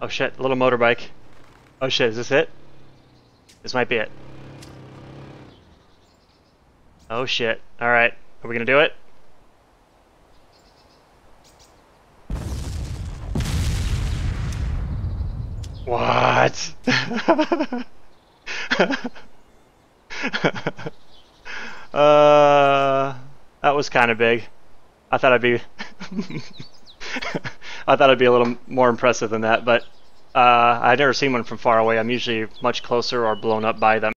Oh shit, little motorbike. Oh shit, is this it? This might be it. Oh shit. Alright, are we gonna do it? What? uh, that was kind of big. I thought I'd be, I thought it'd be a little more impressive than that, but uh, I'd never seen one from far away. I'm usually much closer or blown up by them.